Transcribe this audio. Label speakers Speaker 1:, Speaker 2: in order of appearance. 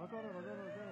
Speaker 1: 好，坐了，坐了，坐了。